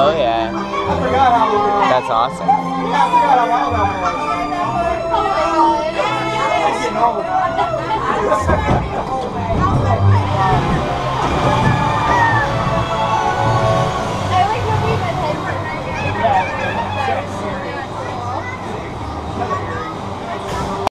Oh yeah. That's awesome.